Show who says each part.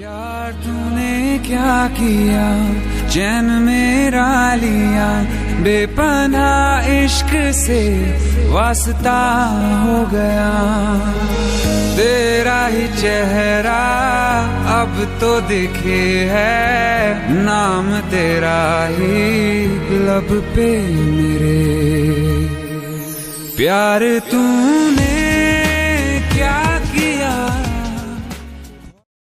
Speaker 1: यार तूने क्या किया? चैन मेरा लिया। बेपना इश्क से वास्ता हो गया। तेरा ही चेहरा अब तो दिखे है। नाम तेरा ही लब पे मेरे। प्यार तूने